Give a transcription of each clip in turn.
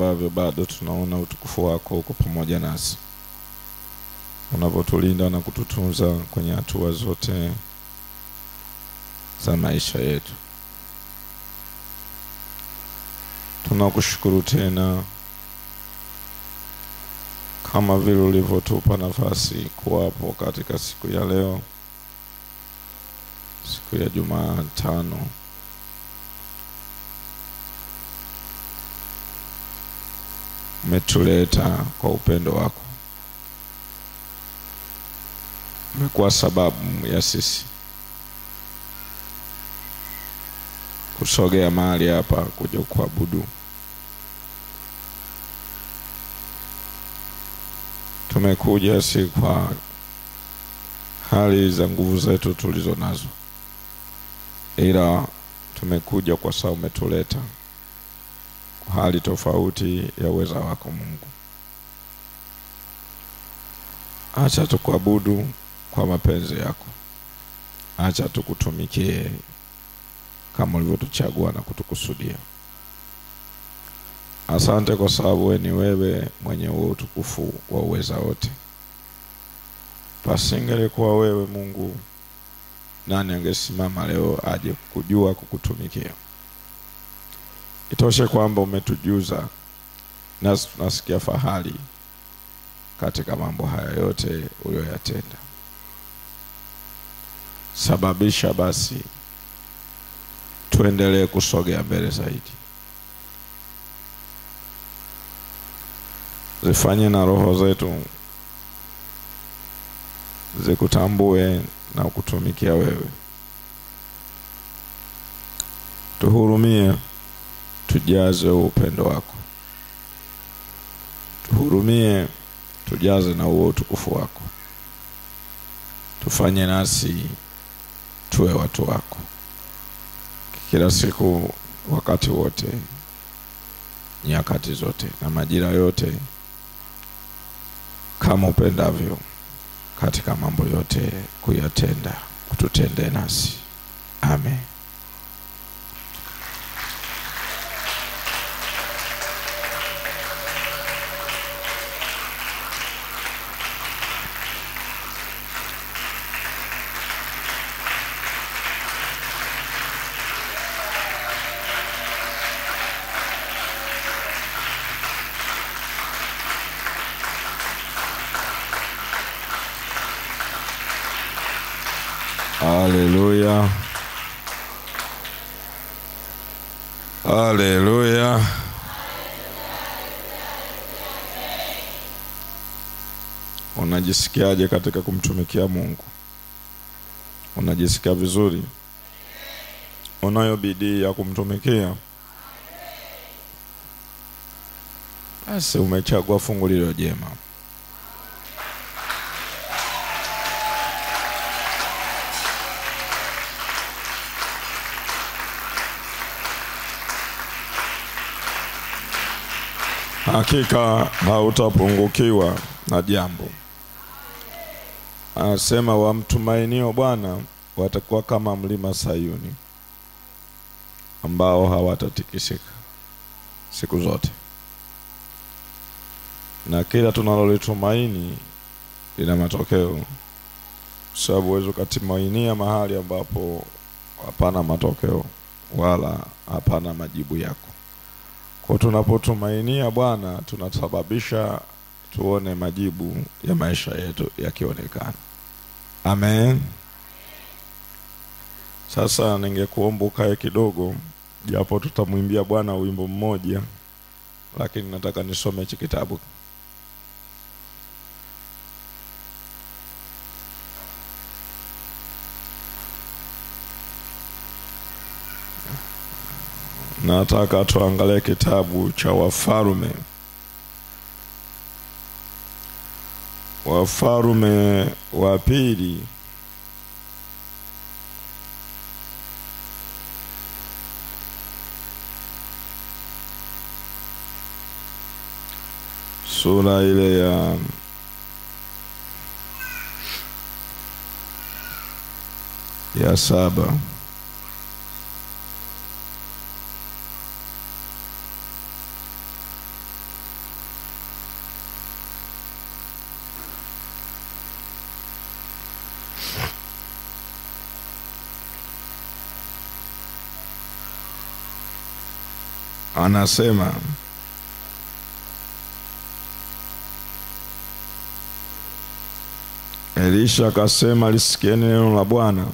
ambavyo bado tunaona utukufu wako uko pamoja nasi, unavyotulinda na kututunza kwenye hatua zote za maisha yetu. Tunakushukuru tena kama vile ulivyotupa nafasi kuwapo katika siku ya leo, siku ya Jumatano. Umetuleta kwa upendo wako, umekuwa sababu ya sisi. Kusogea mahali hapa kuja kuabudu. Tumekuja si kwa hali za nguvu zetu tulizo nazo, ila tumekuja kwa sababu umetuleta hali tofauti ya uweza wako Mungu. Acha tukuabudu kwa mapenzi yako, acha tukutumikie kama ulivyotuchagua na kutukusudia. Asante kwa sababu we ni wewe mwenye huo utukufu wa uweza wote. Pasingelikuwa wewe Mungu, nani angesimama leo aje kujua kukutumikia? Itoshe kwamba umetujuza, nasi tunasikia fahari katika mambo haya yote uliyoyatenda. Sababisha basi tuendelee kusogea mbele zaidi, zifanye na roho zetu zikutambue na kutumikia wewe. Tuhurumie, tujaze huo upendo wako, tuhurumie, tujaze na huo utukufu wako, tufanye nasi tuwe watu wako kila siku, wakati wote, nyakati zote na majira yote, kama upendavyo, katika mambo yote kuyatenda, ututende nasi. Amen. Unajisikiaje katika kumtumikia Mungu? Unajisikia vizuri? Unayo bidii ya kumtumikia? Basi umechagua fungu lililo jema. Hakika hautapungukiwa na jambo. Anasema wamtumainio Bwana watakuwa kama mlima Sayuni, ambao hawatatikisika siku zote. Na kila tunalolitumaini lina matokeo, sababu huwezi ukatumainia mahali ambapo hapana matokeo wala hapana majibu yako. Kwa tunapotumainia Bwana tunasababisha tuone majibu ya maisha yetu yakionekana. Amen. Sasa ningekuomba ukae kidogo, japo tutamwimbia Bwana wimbo mmoja, lakini nataka nisome hichi kitabu. Nataka tuangalie kitabu cha Wafalme, Wafalme wa pili. Sura ile ya ya saba anasema Elisha akasema, lisikieni neno la Bwana.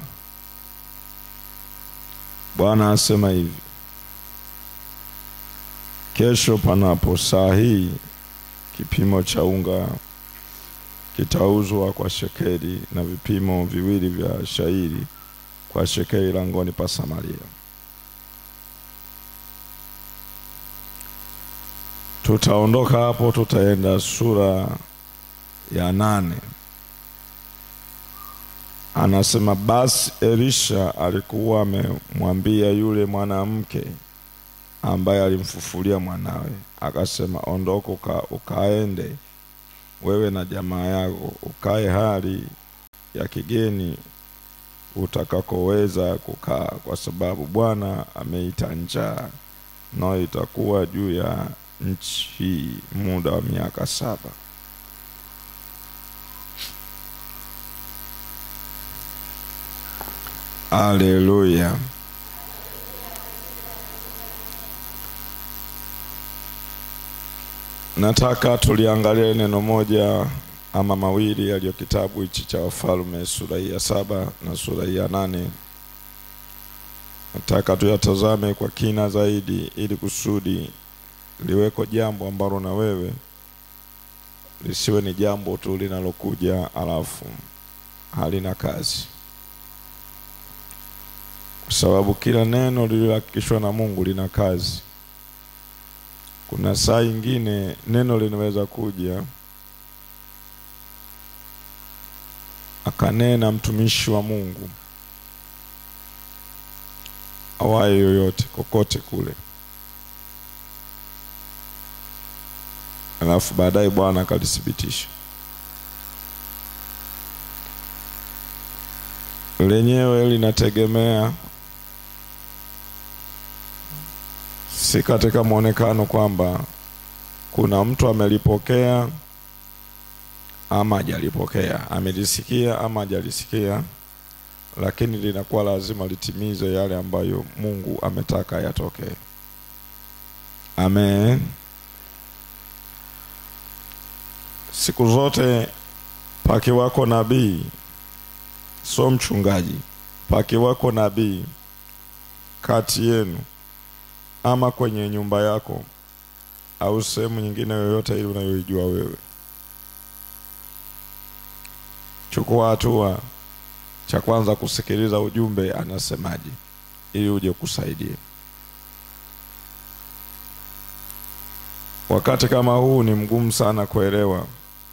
Bwana asema hivi, kesho panapo saa hii kipimo cha unga kitauzwa kwa shekeli na vipimo viwili vya shairi kwa shekeli langoni pa Samaria. Tutaondoka hapo, tutaenda sura ya nane. Anasema basi Elisha alikuwa amemwambia yule mwanamke ambaye alimfufulia mwanawe, akasema, ondoko uka, ukaende wewe na jamaa yako ukae hali ya kigeni utakakoweza kukaa, kwa sababu Bwana ameita njaa, nayo itakuwa juu ya nchi muda wa miaka saba. aleluya Nataka tuliangalie neno moja ama mawili yaliyo kitabu hichi cha Wafalme sura hii ya saba na sura hii ya nane. Nataka tuyatazame kwa kina zaidi, ili kusudi liweko jambo ambalo na wewe lisiwe ni jambo tu linalokuja alafu halina kazi, kwa sababu kila neno lililohakikishwa na Mungu lina kazi. Kuna saa ingine neno linaweza kuja akanena mtumishi wa Mungu awaye yoyote kokote kule, alafu baadaye Bwana akalithibitisha. Lenyewe linategemea si katika mwonekano kwamba kuna mtu amelipokea ama hajalipokea, amelisikia ama hajalisikia, lakini linakuwa lazima litimize yale ambayo Mungu ametaka yatokee. Amen. Siku zote pakiwako nabii, so mchungaji, pakiwako nabii kati yenu ama kwenye nyumba yako au sehemu nyingine yoyote ile unayoijua wewe, chukua hatua. Cha kwanza kusikiliza ujumbe anasemaje, ili uje kusaidie. Wakati kama huu ni mgumu sana kuelewa,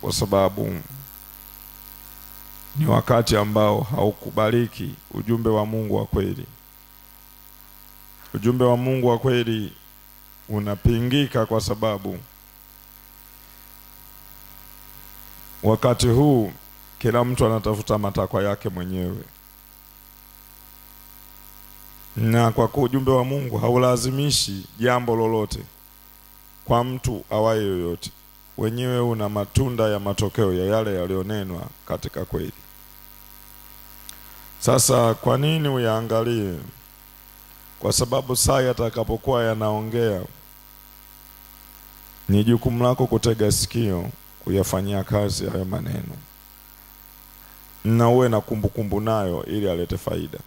kwa sababu ni wakati ambao haukubaliki ujumbe wa Mungu wa kweli. Ujumbe wa Mungu wa kweli unapingika kwa sababu wakati huu kila mtu anatafuta matakwa yake mwenyewe, na kwa kuwa ujumbe wa Mungu haulazimishi jambo lolote kwa mtu awaye yoyote, wenyewe una matunda ya matokeo ya yale yaliyonenwa katika kweli. Sasa kwa nini uyaangalie? Kwa sababu saa yatakapokuwa yanaongea, ni jukumu lako kutega sikio, kuyafanyia kazi hayo maneno, na uwe na kumbukumbu nayo, ili alete faida.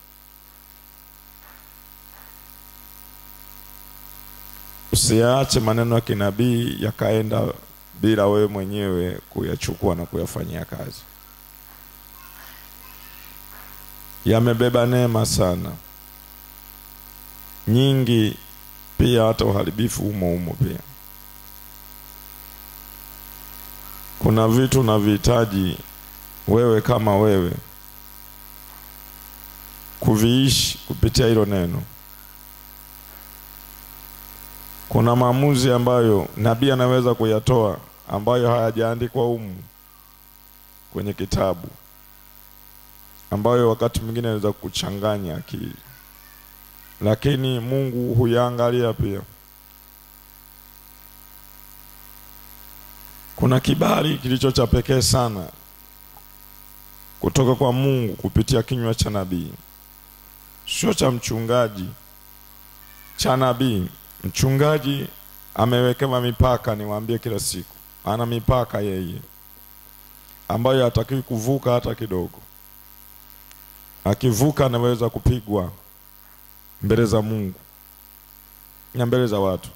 Usiache maneno ya kinabii yakaenda bila wewe mwenyewe kuyachukua na kuyafanyia kazi. Yamebeba neema sana nyingi, pia hata uharibifu umo umo Pia kuna vitu na unavihitaji wewe kama wewe kuviishi kupitia hilo neno. Kuna maamuzi ambayo nabii anaweza kuyatoa ambayo hayajaandikwa humu kwenye kitabu, ambayo wakati mwingine anaweza kuchanganya akili, lakini Mungu huyaangalia pia. Kuna kibali kilicho cha pekee sana kutoka kwa Mungu kupitia kinywa cha nabii, sio cha mchungaji, cha nabii. Mchungaji amewekewa mipaka, niwaambie kila siku, ana mipaka yeye ambayo hatakiwi kuvuka hata kidogo. Akivuka anaweza kupigwa mbele za Mungu na mbele za watu,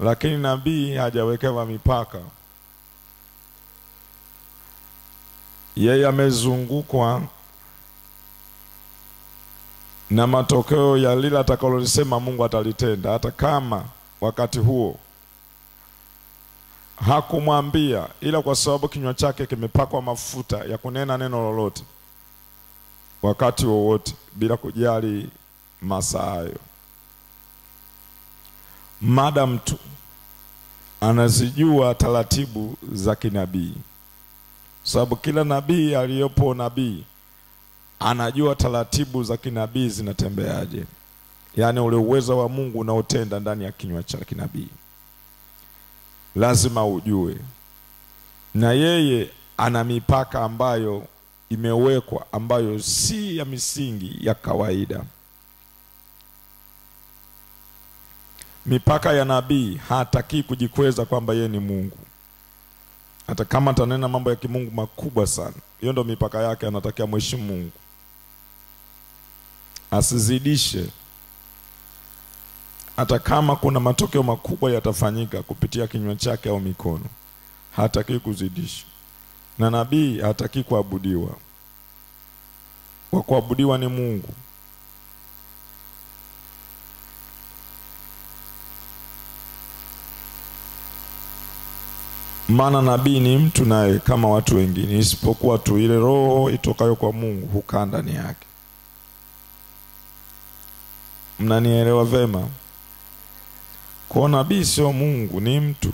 lakini nabii hajawekewa mipaka. Yeye amezungukwa na matokeo ya lile atakalolisema Mungu atalitenda, hata kama wakati huo hakumwambia, ila kwa sababu kinywa chake kimepakwa mafuta ya kunena neno lolote wakati wowote, bila kujali masaa hayo, madam tu anazijua taratibu za kinabii, sababu kila nabii aliyopo nabii anajua taratibu za kinabii zinatembeaje, yaani ule uwezo wa Mungu unaotenda ndani ya kinywa cha kinabii lazima ujue, na yeye ana mipaka ambayo imewekwa, ambayo si ya misingi ya kawaida. Mipaka ya nabii, hataki kujikweza kwamba yeye ni Mungu, hata kama atanena mambo ya kimungu makubwa sana. Hiyo ndio mipaka yake, anatakia mheshimu Mungu, asizidishe hata kama kuna matokeo makubwa yatafanyika kupitia kinywa chake au mikono, hataki kuzidisha. Na nabii hataki kuabudiwa, wa kuabudiwa ni Mungu. Maana nabii ni mtu naye kama watu wengine, isipokuwa tu ile roho itokayo kwa Mungu hukaa ndani yake. Mnanielewa vema? Kwa nabii sio Mungu, ni mtu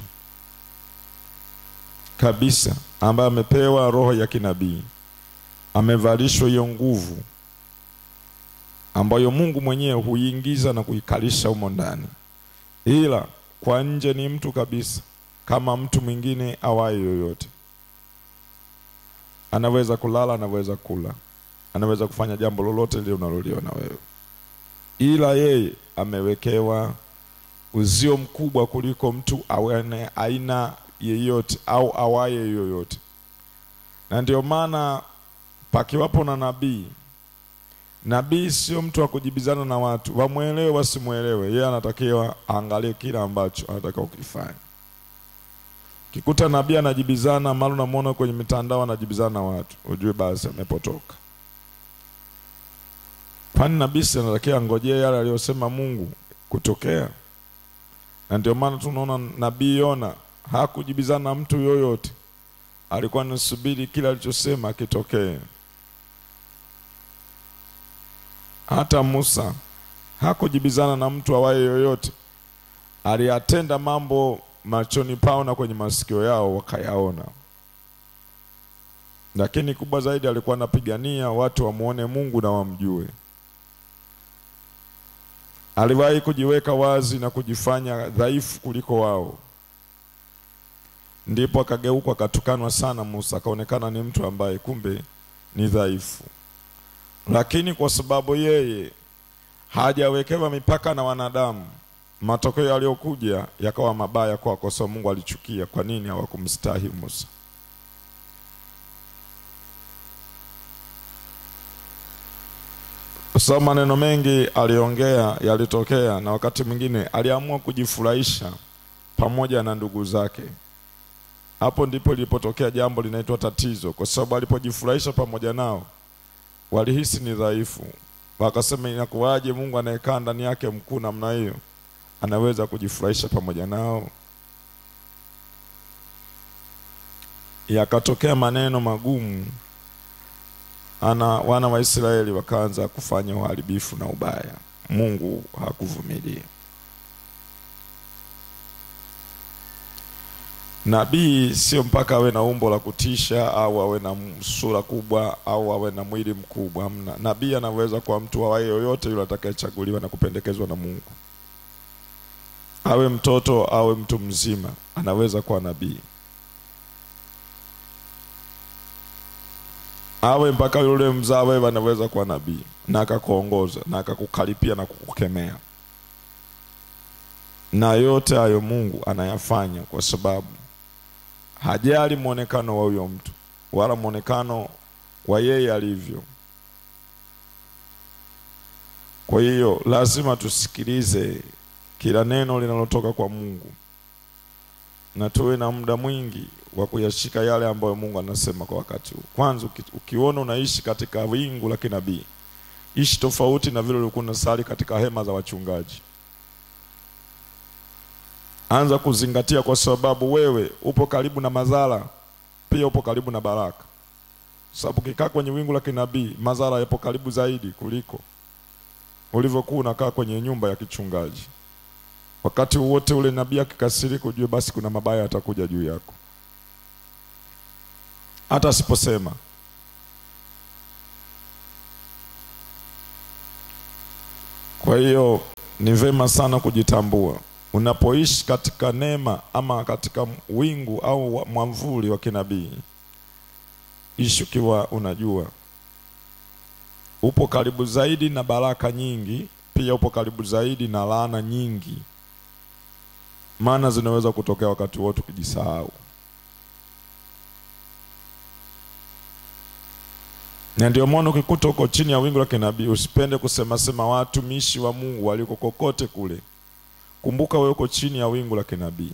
kabisa ambaye amepewa roho ya kinabii, amevalishwa hiyo nguvu ambayo Mungu mwenyewe huiingiza na kuikalisha humo ndani, ila kwa nje ni mtu kabisa, kama mtu mwingine awaye yoyote. Anaweza kulala, anaweza kula, anaweza kufanya jambo lolote lile unaloliona wewe, ila yeye amewekewa uzio mkubwa kuliko mtu awene aina yeyote au awaye yoyote. Na ndio maana pakiwapo na nabii, nabii sio mtu wa kujibizana na watu, wamwelewe wasimwelewe, yeye anatakiwa aangalie kile ambacho anataka ukifanya. Kikuta nabii anajibizana, mara unamwona kwenye mitandao anajibizana na watu, ujue basi amepotoka. Kwani nabii anatakiwa angojee yale aliyosema Mungu kutokea? Na ndio maana tunaona nabii Yona hakujibizana na mtu yoyote, alikuwa anasubiri kila alichosema kitokee. Hata Musa hakujibizana na mtu awaye yoyote, aliyatenda mambo machoni pao na kwenye masikio yao wakayaona. Lakini kubwa zaidi, alikuwa anapigania watu wamuone Mungu na wamjue. Aliwahi kujiweka wazi na kujifanya dhaifu kuliko wao, ndipo akageuka akatukanwa sana Musa, akaonekana ni mtu ambaye kumbe ni dhaifu. Lakini kwa sababu yeye hajawekewa mipaka na wanadamu, matokeo yaliyokuja yakawa mabaya kwa, sababu Mungu alichukia. Kwa nini hawakumstahi Musa? Kwa sababu maneno mengi aliongea yalitokea, na wakati mwingine aliamua kujifurahisha pamoja na ndugu zake. Hapo ndipo lilipotokea jambo linaitwa tatizo, kwa sababu alipojifurahisha pamoja nao walihisi ni dhaifu, wakasema inakuwaje Mungu anayekaa ndani yake mkuu namna hiyo anaweza kujifurahisha pamoja nao? Yakatokea maneno magumu ana wana wa Israeli wakaanza kufanya uharibifu na ubaya. Mungu hakuvumilia. Nabii sio mpaka awe na umbo la kutisha au awe na sura kubwa au awe na mwili mkubwa. Hamna. Nabii anaweza kuwa mtu awaye yoyote yule atakayechaguliwa na kupendekezwa na Mungu, awe mtoto awe mtu mzima, anaweza kuwa nabii. Awe mpaka yule mzaa wewe anaweza kuwa nabii na akakuongoza na akakukaripia na kukukemea. na yote hayo Mungu anayafanya kwa sababu hajali mwonekano wa huyo mtu wala mwonekano wa yeye alivyo. Kwa hiyo lazima tusikilize kila neno linalotoka kwa Mungu na tuwe na muda mwingi wa kuyashika yale ambayo Mungu anasema kwa wakati huu. Kwanza ukiona unaishi katika wingu la kinabii, ishi tofauti na vile ulikuwa unasali katika hema za wachungaji. Anza kuzingatia, kwa sababu wewe upo karibu na madhara, pia upo karibu na baraka. Sababu ukikaa kwenye wingu la kinabii, madhara yapo karibu zaidi kuliko ulivyokuwa unakaa kwenye nyumba ya kichungaji. Wakati wote ule nabii akikasirika, ujue basi kuna mabaya yatakuja juu yako, hata asiposema. Kwa hiyo ni vema sana kujitambua unapoishi katika neema ama katika wingu au mwamvuli wa kinabii. Ishi ukiwa unajua upo karibu zaidi na baraka nyingi, pia upo karibu zaidi na laana nyingi, maana zinaweza kutokea wakati wote ukijisahau. Na ndio maana ukikuta uko chini ya wingu la kinabii, usipende kusemasema watumishi wa Mungu waliko kokote kule. Kumbuka wewe uko chini ya wingu la kinabii.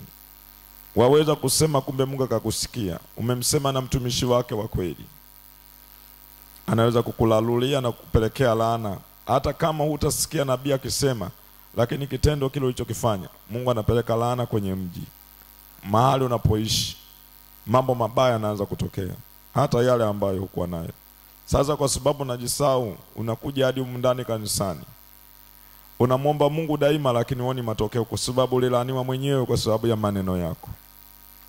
Waweza kusema, kumbe Mungu akakusikia. Umemsema na mtumishi wake wa kweli, anaweza kukulalulia na kukupelekea laana, hata kama hutasikia nabii akisema, lakini kitendo kile ulichokifanya, Mungu anapeleka laana kwenye mji, mahali unapoishi. Mambo mabaya yanaanza kutokea, hata yale ambayo hukuwa nayo. Sasa kwa sababu unajisahau, unakuja hadi umndani ndani kanisani unamwomba Mungu daima, lakini huoni matokeo, kwa sababu ulilaaniwa mwenyewe kwa sababu ya maneno yako,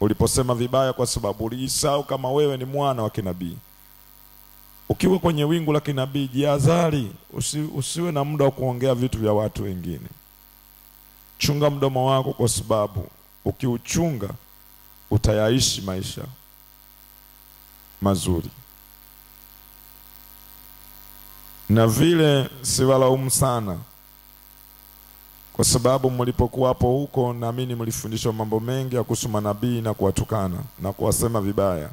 uliposema vibaya, kwa sababu ulijisahau kama wewe ni mwana wa kinabii. Ukiwa kwenye wingu la kinabii, jihadhari, usi, usiwe na muda wa kuongea vitu vya watu wengine. Chunga mdomo wako, kwa sababu ukiuchunga utayaishi maisha mazuri na vile siwalaumu sana. Kwa sababu mlipokuwapo huko, naamini mlifundishwa mambo mengi ya kuhusu manabii na kuwatukana na kuwasema vibaya,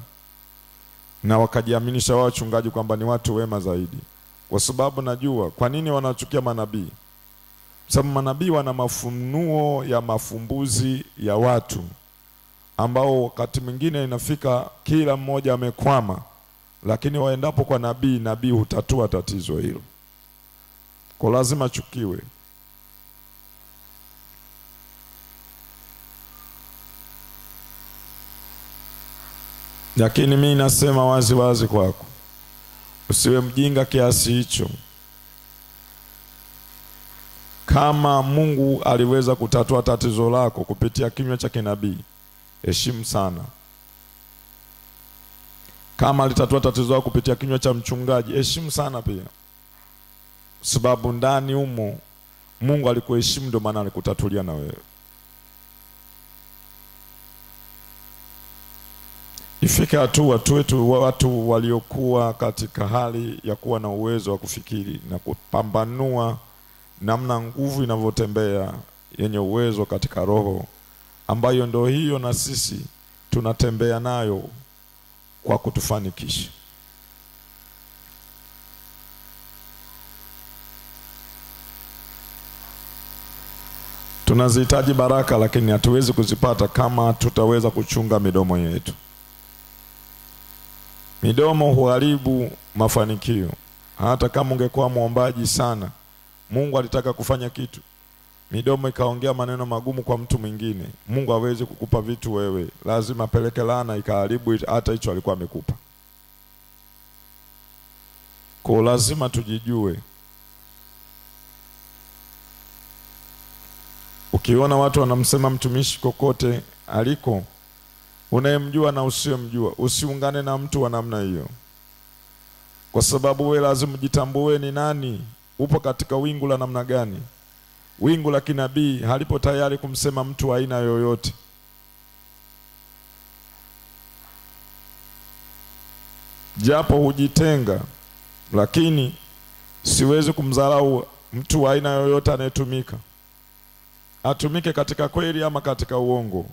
na wakajiaminisha wao wachungaji kwamba ni watu wema zaidi, kwa sababu najua kwa nini wanachukia manabii. Sababu manabii wana mafunuo ya mafumbuzi ya watu ambao wakati mwingine inafika kila mmoja amekwama, lakini waendapo kwa nabii, nabii hutatua tatizo hilo, kwa lazima chukiwe. Lakini mimi nasema wazi wazi kwako, usiwe mjinga kiasi hicho. Kama Mungu aliweza kutatua tatizo lako kupitia kinywa cha kinabii, heshimu sana. Kama alitatua tatizo lako kupitia kinywa cha mchungaji, heshimu sana pia, sababu ndani humo Mungu alikuheshimu, ndio maana alikutatulia na wewe. Ifike hatua tuwe tu watu waliokuwa katika hali ya kuwa na uwezo wa kufikiri na kupambanua namna nguvu inavyotembea yenye uwezo katika roho, ambayo ndio hiyo na sisi tunatembea nayo kwa kutufanikisha. Tunazihitaji baraka, lakini hatuwezi kuzipata kama tutaweza kuchunga midomo yetu. Midomo huharibu mafanikio. Hata kama ungekuwa mwombaji sana, Mungu alitaka kufanya kitu, midomo ikaongea maneno magumu kwa mtu mwingine, Mungu hawezi kukupa vitu wewe, lazima apeleke laana ikaharibu hata hicho alikuwa amekupa. Kwa lazima tujijue. Ukiona watu wanamsema mtumishi kokote aliko unayemjua na usiyemjua, usiungane na mtu wa namna hiyo, kwa sababu we lazima jitambue ni nani, upo katika wingu la namna gani. Wingu la kinabii halipo tayari kumsema mtu wa aina yoyote. Japo hujitenga, lakini siwezi kumdharau mtu wa aina yoyote anayetumika. atumike katika kweli ama katika uongo,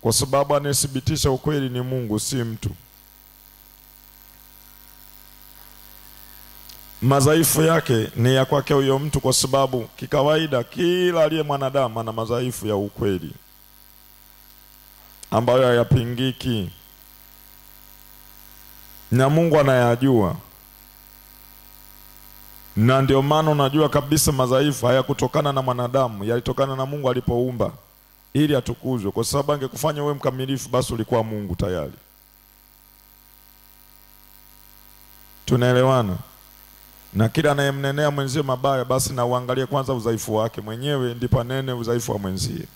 kwa sababu anayethibitisha ukweli ni Mungu, si mtu. Madhaifu yake ni ya kwake huyo mtu, kwa sababu kikawaida kila aliye mwanadamu ana madhaifu ya ukweli ambayo hayapingiki na Mungu anayajua, na ndio maana unajua kabisa madhaifu hayakutokana na mwanadamu, yalitokana na Mungu alipoumba ili atukuzwe, kwa sababu angekufanya wewe mkamilifu, basi ulikuwa Mungu tayari. Tunaelewana? Na kila anayemnenea mwenzie mabaya, basi na uangalie kwanza udhaifu wake mwenyewe, ndipo anene udhaifu wa mwenzie.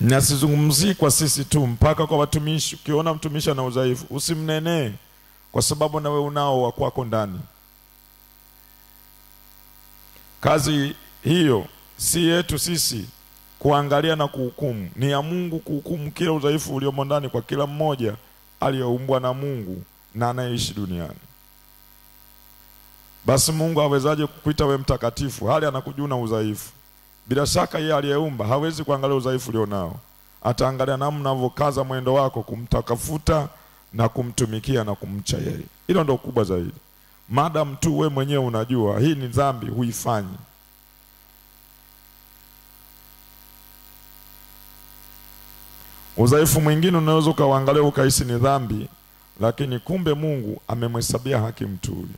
na sizungumzii kwa sisi tu, mpaka kwa watumishi. Ukiona mtumishi ana udhaifu, usimnenee, kwa sababu nawe unao wa kwako ndani. Kazi hiyo si yetu sisi kuangalia na kuhukumu, ni ya Mungu kuhukumu kila udhaifu uliomo ndani kwa kila mmoja aliyoumbwa na Mungu na anayeishi duniani. Basi Mungu awezaje kukuita we mtakatifu hali anakujua na udhaifu? Bila shaka yeye aliyeumba hawezi kuangalia udhaifu ulionao, ataangalia namna unavyokaza mwendo wako kumtakafuta na kumtumikia na kumcha yeye. Hilo ndio kubwa zaidi. Madam tu we mwenyewe unajua hii ni dhambi, huifanyi. Udhaifu mwingine unaweza ukauangalia ukahisi ni dhambi, lakini kumbe Mungu amemhesabia haki mtu huyu.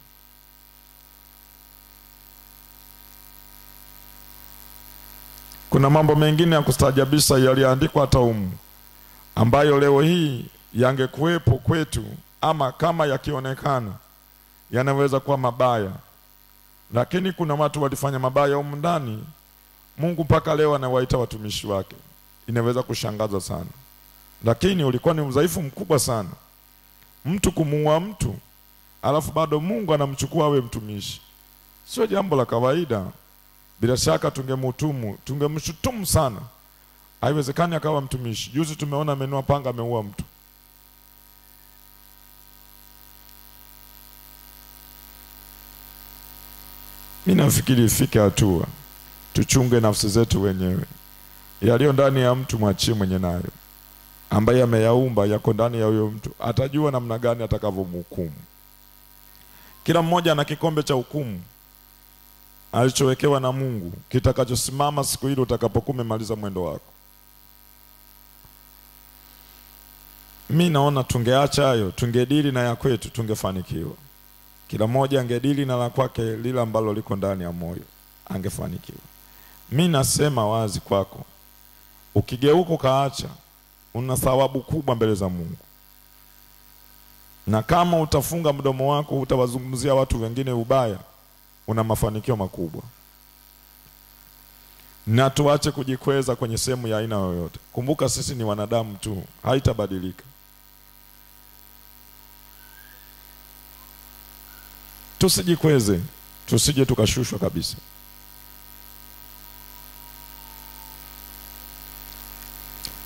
Kuna mambo mengine ya kustaajabisha yaliyoandikwa hata humu ambayo leo hii yangekuwepo kwetu, ama kama yakionekana yanaweza kuwa mabaya, lakini kuna watu walifanya mabaya humu ndani. Mungu mpaka leo anawaita watumishi wake. Inaweza kushangaza sana, lakini ulikuwa ni udhaifu mkubwa sana, mtu kumuua mtu alafu bado Mungu anamchukua awe mtumishi, sio jambo la kawaida. Bila shaka tungemhutumu, tungemshutumu sana. Haiwezekani akawa mtumishi. Juzi tumeona amenua panga, ameua mtu. Mi nafikiri ifike hatua tuchunge nafsi zetu wenyewe. Yaliyo ndani ya mtu mwachie mwenye nayo, ambaye ameyaumba yako ndani ya huyo mtu, atajua namna gani atakavyomhukumu. Kila mmoja ana kikombe cha hukumu alichowekewa na Mungu kitakachosimama siku ile utakapokuwa umemaliza mwendo wako. Mi naona tungeacha hayo, tungedili na ya kwetu, tungefanikiwa. Kila mmoja angedili na la kwake, lile ambalo liko ndani ya moyo, angefanikiwa. Mi nasema wazi kwako, ukigeuka ukaacha, una thawabu kubwa mbele za Mungu, na kama utafunga mdomo wako, utawazungumzia watu wengine ubaya una mafanikio makubwa. Na tuache kujikweza kwenye sehemu ya aina yoyote. Kumbuka sisi ni wanadamu tu, haitabadilika. Tusijikweze, tusije tukashushwa kabisa.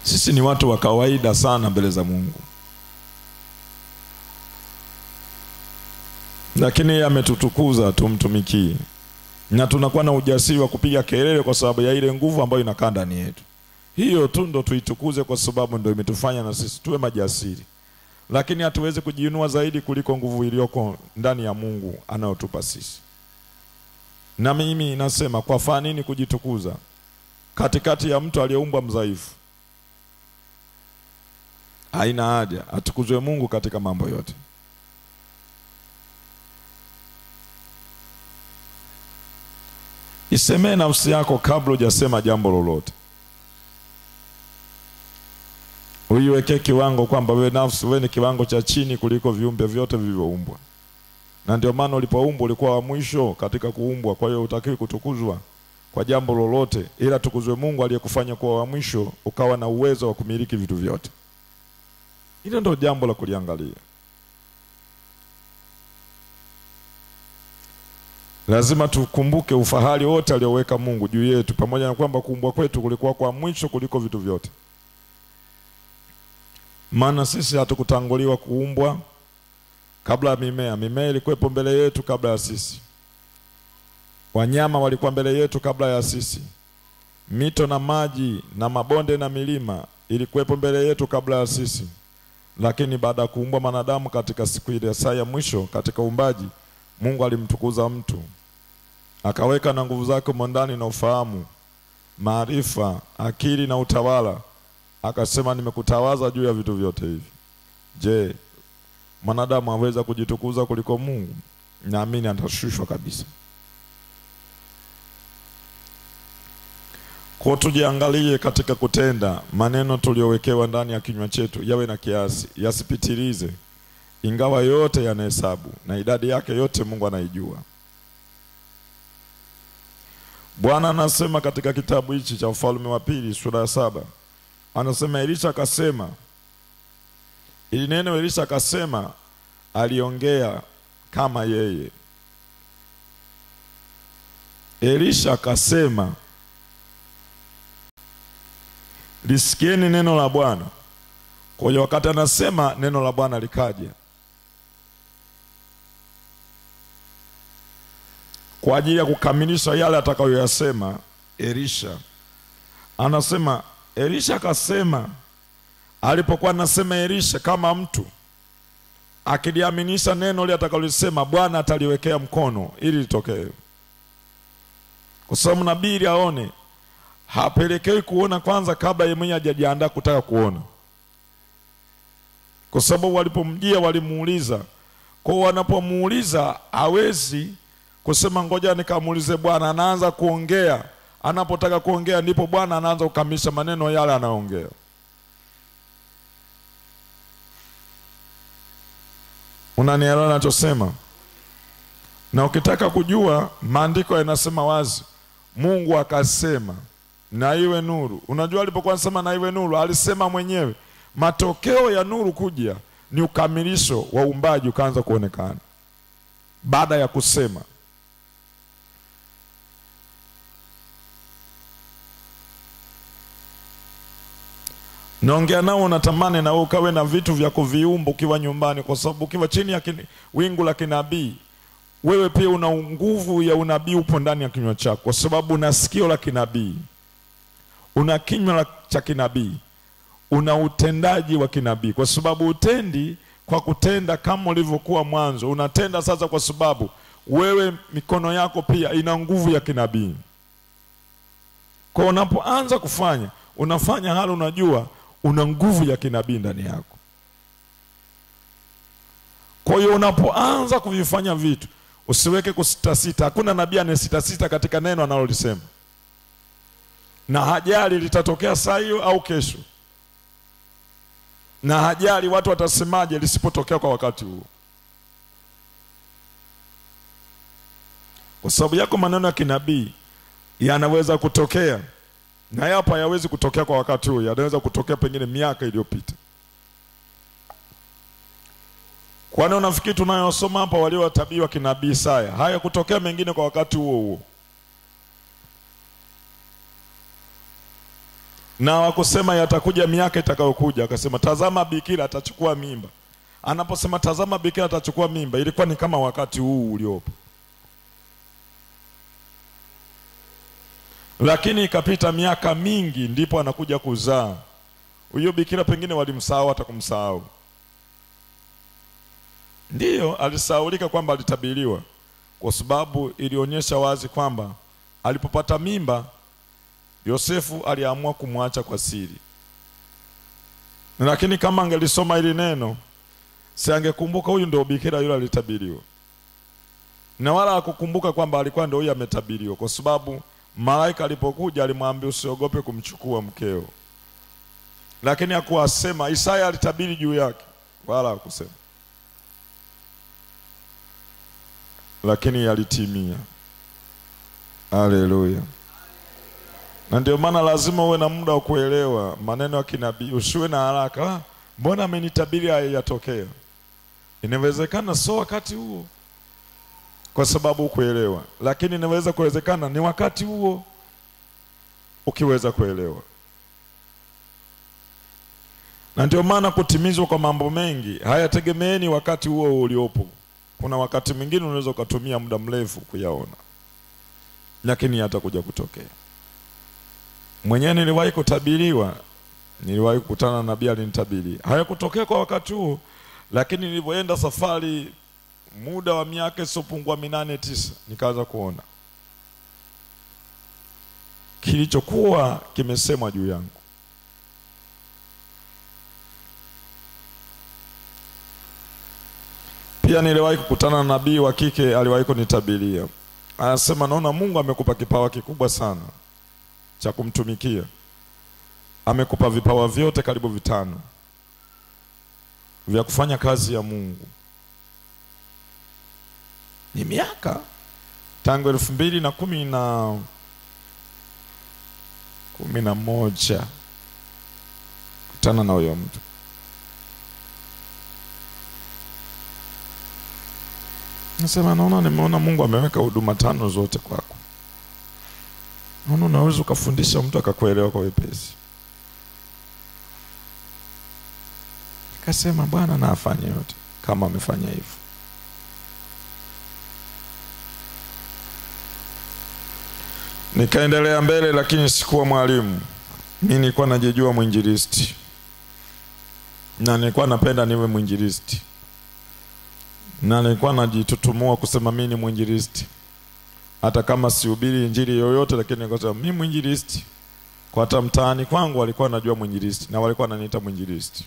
Sisi ni watu wa kawaida sana mbele za Mungu. lakini yeye ametutukuza tumtumikie, na tunakuwa na ujasiri wa kupiga kelele kwa sababu ya ile nguvu ambayo inakaa ndani yetu. Hiyo tu ndo tuitukuze, kwa sababu ndo imetufanya na sisi tuwe majasiri, lakini hatuwezi kujiinua zaidi kuliko nguvu iliyoko ndani ya Mungu anayotupa sisi. Na mimi nasema kwa faa nini kujitukuza katikati ya mtu aliyeumbwa mdhaifu? Haina haja, atukuzwe Mungu katika mambo yote. Isemee nafsi yako kabla hujasema jambo lolote. Uiwekee kiwango kwamba wewe nafsi, wewe ni kiwango cha chini kuliko viumbe vyote vilivyoumbwa, na ndio maana ulipoumbwa ulikuwa wa mwisho katika kuumbwa. Kwa hiyo hutakiwi kutukuzwa kwa jambo lolote, ila tukuzwe Mungu aliyekufanya kuwa wa mwisho, ukawa na uwezo wa kumiliki vitu vyote. Hilo ndio jambo la kuliangalia. Lazima tukumbuke ufahari wote alioweka Mungu juu yetu, pamoja na kwamba kuumbwa kwetu kulikuwa kwa mwisho kuliko vitu vyote. Maana sisi hatukutanguliwa kuumbwa kabla ya mimea. Mimea ilikuwepo mbele yetu kabla ya sisi. Wanyama walikuwa mbele yetu kabla ya sisi, mito na maji na mabonde na milima ilikuwepo mbele yetu kabla ya sisi. Lakini baada ya kuumbwa mwanadamu katika siku ile, saa ya mwisho katika uumbaji, Mungu alimtukuza mtu, akaweka na nguvu zake humo ndani na ufahamu, maarifa, akili na utawala, akasema, nimekutawaza juu ya vitu vyote hivi. Je, mwanadamu aweza kujitukuza kuliko Mungu? Naamini atashushwa kabisa. Kwa tujiangalie katika kutenda, maneno tuliyowekewa ndani ya kinywa chetu yawe na kiasi, yasipitilize, ingawa yote yanahesabu na idadi yake yote Mungu anaijua. Bwana anasema katika kitabu hichi cha Ufalme wa Pili sura ya saba, anasema Elisha akasema, ili neno Elisha akasema, aliongea kama yeye. Elisha akasema lisikieni neno la Bwana. Kwa hiyo wakati anasema neno la Bwana likaja kwa ajili ya kukamilisha yale atakayoyasema. Elisha anasema, Elisha akasema, alipokuwa anasema Elisha kama mtu akiliaminisha neno lile atakalolisema, Bwana ataliwekea mkono ili litokee, kwa sababu nabii aone hapelekewi kuona kwanza kabla yeye mwenyewe hajajiandaa kutaka kuona, kwa sababu walipomjia walimuuliza. Kwa wanapomuuliza hawezi kusema ngoja nikamuulize Bwana. Anaanza kuongea, anapotaka kuongea ndipo Bwana anaanza kukamilisha maneno yale anaongea. Unanielewa nachosema? Na ukitaka kujua, maandiko yanasema wazi, Mungu akasema na iwe nuru. Unajua alipokuwa anasema na iwe nuru, alisema mwenyewe. Matokeo ya nuru kuja ni ukamilisho wa uumbaji ukaanza kuonekana baada ya kusema. Naongea nao, unatamani na wewe ukawe na vitu vya kuviumba ukiwa nyumbani, kwa sababu ukiwa chini ya kini, wingu la kinabii wewe pia una nguvu ya unabii upo ndani ya kinywa chako, kwa sababu una sikio la kinabii una kinywa cha kinabii, una utendaji wa kinabii, kwa sababu utendi kwa kutenda kama ulivyokuwa mwanzo. Unatenda sasa kwa sababu wewe mikono yako pia ina nguvu ya kinabii. Kwa unapoanza kufanya, unafanya hali, unajua una nguvu ya kinabii ndani yako. Kwa hiyo unapoanza kuvifanya vitu, usiweke kusitasita. Hakuna nabii anayesitasita katika neno analolisema na hajali litatokea saa hiyo au kesho, na hajali watu watasemaje lisipotokea kwa wakati huo, kwa sababu yako maneno ya kinabii yanaweza kutokea na yapo hayawezi kutokea kwa wakati huo, yanaweza kutokea pengine miaka iliyopita. Kwani unafikiri tunayosoma hapa walio watabii wa kinabii Isaya haya kutokea mengine kwa wakati huo huo? Na wakusema yatakuja miaka itakayokuja, akasema tazama bikira atachukua mimba. Anaposema tazama bikira atachukua mimba, ilikuwa ni kama wakati huu uliopo, lakini ikapita miaka mingi, ndipo anakuja kuzaa huyo bikira. Pengine walimsahau hata kumsahau, ndiyo alisahaulika kwamba alitabiriwa, kwa sababu ilionyesha wazi kwamba alipopata mimba Yosefu aliamua kumwacha kwa siri, lakini kama angelisoma hili neno, si angekumbuka huyu ndio bikira yule alitabiriwa, na wala hakukumbuka kwamba alikuwa ndio huyu ametabiriwa, kwa sababu malaika alipokuja alimwambia usiogope kumchukua mkeo, lakini hakuwasema. Isaya alitabiri juu yake, wala hakusema, lakini yalitimia. Haleluya! Na ndio maana lazima uwe na muda wa kuelewa maneno ya kinabii, usiwe na haraka. Ah, mbona amenitabiri haya? Inawezekana sio wakati huo, kwa sababu kuelewa, lakini inaweza kuwezekana ni wakati huo, ukiweza kuelewa. Na ndio maana kutimizwa kwa mambo mengi hayategemeeni wakati huo uliopo. Kuna wakati mwingine unaweza ukatumia muda mrefu kuyaona. lakini hata kuja kutokea. Mwenyewe niliwahi kutabiriwa, niliwahi kukutana na nabii alinitabiri, hayakutokea kwa wakati huu, lakini nilivyoenda safari muda wa miaka isiyopungua minane tisa, nikaanza kuona. Kilichokuwa kimesemwa juu yangu. Pia niliwahi kukutana na nabii wa kike, aliwahi kunitabiria, anasema, naona Mungu amekupa kipawa kikubwa sana cha kumtumikia. Amekupa vipawa vyote karibu vitano vya kufanya kazi ya Mungu. Ni miaka tangu elfu mbili na kumi na kumi na moja kutana na huyo mtu nasema, naona nimeona Mungu ameweka huduma tano zote kwako, naona unaweza ukafundisha mtu akakuelewa kwa wepesi. Nikasema Bwana na afanye yote kama amefanya hivyo. Nikaendelea mbele, lakini sikuwa mwalimu. Mimi nilikuwa najijua mwinjilisti na nilikuwa napenda niwe mwinjilisti na nilikuwa najitutumua kusema mimi ni mwinjilisti, hata kama sihubiri injili yoyote, lakini nikasema mimi mwinjilisti. Kwa hata mtaani kwangu walikuwa najua mwinjilisti na walikuwa wananiita mwinjilisti,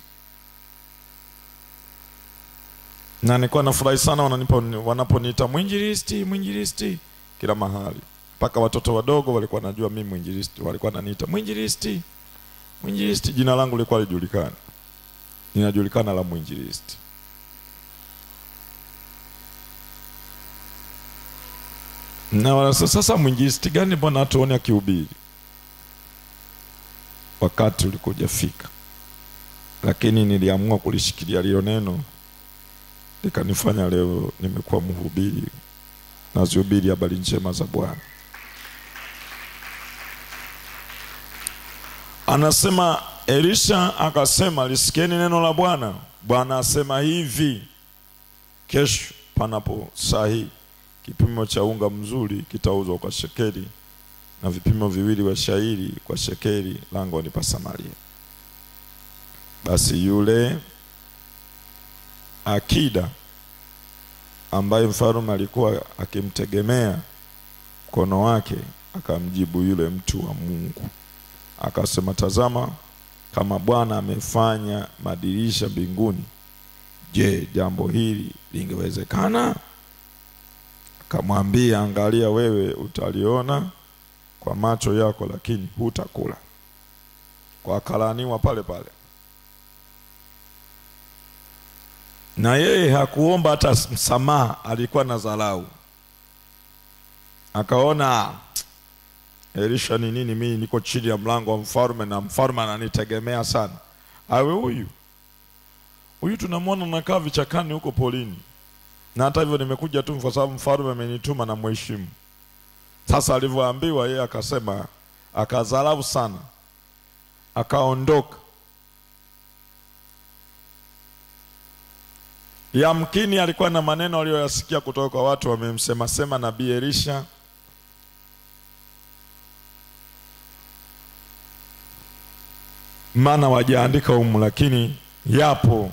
na nilikuwa nafurahi sana wananipa wanaponiita mwinjilisti, mwinjilisti kila mahali mpaka watoto wadogo walikuwa najua mimi mwinjilisti, walikuwa wananiita mwinjilisti, mwinjilisti. Jina langu lilikuwa lijulikana, ninajulikana la mwinjilisti. Na sasa, mwinjilisti gani mbona atuone akihubiri? Wakati ulikuja fika, lakini niliamua kulishikilia lilo neno, likanifanya leo nimekuwa mhubiri, nazihubiri habari njema za Bwana. Anasema Elisha akasema, lisikieni neno la Bwana. Bwana asema hivi, kesho panapo saa hii kipimo cha unga mzuri kitauzwa kwa shekeli na vipimo viwili vya shairi kwa shekeli langoni pa Samaria. Basi yule akida ambaye mfalme alikuwa akimtegemea mkono wake akamjibu yule mtu wa Mungu akasema, tazama, kama Bwana amefanya madirisha mbinguni, je, jambo hili lingewezekana? Akamwambia, angalia, wewe utaliona kwa macho yako, lakini hutakula. Kwa akalaaniwa pale pale, na yeye hakuomba hata msamaha, alikuwa na dharau. Akaona Elisha ni nini? Mimi niko chini ya mlango wa mfalme na mfalme ananitegemea sana, awe huyu huyu tunamwona nakaa vichakani huko polini, na hata hivyo nimekuja tu kwa sababu mfalme amenituma na mheshimu. Sasa alivyoambiwa yeye akasema, akadharau sana, akaondoka. Yamkini alikuwa na maneno aliyoyasikia kutoka kwa watu wamemsema sema nabii Elisha maana wajaandika humu, lakini yapo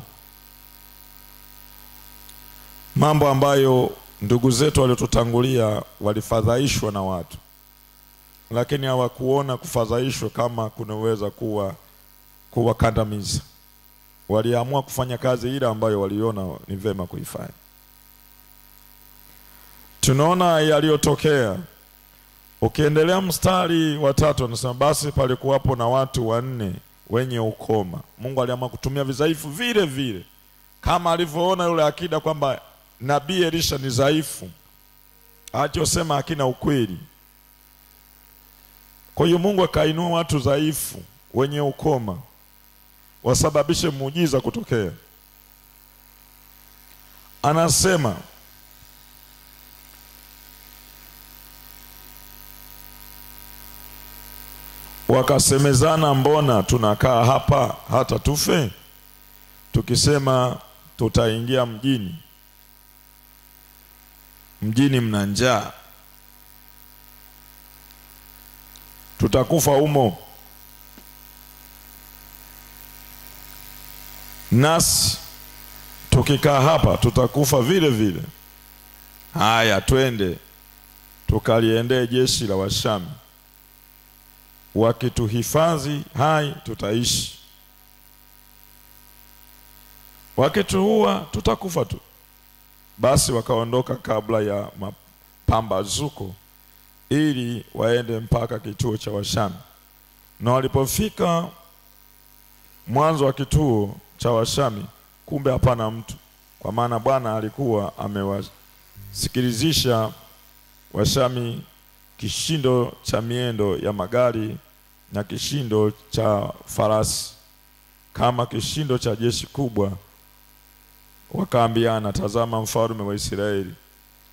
mambo ambayo ndugu zetu waliotutangulia walifadhaishwa na watu, lakini hawakuona kufadhaishwa kama kunaweza kuwa kuwakandamiza. Waliamua kufanya kazi ile ambayo waliona ni vema kuifanya. Tunaona yaliyotokea. Ukiendelea mstari wa tatu, anasema basi palikuwapo na watu wanne wenye ukoma. Mungu aliamua kutumia vizaifu vile vile, kama alivyoona yule akida kwamba nabii Elisha ni dhaifu, alichosema hakina ukweli. Kwa hiyo Mungu akainua watu dhaifu wenye ukoma wasababishe muujiza kutokea. Anasema wakasemezana, mbona tunakaa hapa hata tufe? Tukisema tutaingia mjini, mjini mna njaa, tutakufa humo. Nasi tukikaa hapa tutakufa vile vile. Haya, twende tukaliendee jeshi la Washami, wakituhifadhi hai tutaishi, wakituua tutakufa tu. Basi wakaondoka kabla ya mapambazuko ili waende mpaka kituo cha Washami. Na walipofika mwanzo wa kituo cha Washami, kumbe hapana mtu, kwa maana Bwana alikuwa amewasikilizisha Washami kishindo cha miendo ya magari na kishindo cha farasi, kama kishindo cha jeshi kubwa. Wakaambiana, tazama, mfalme wa Israeli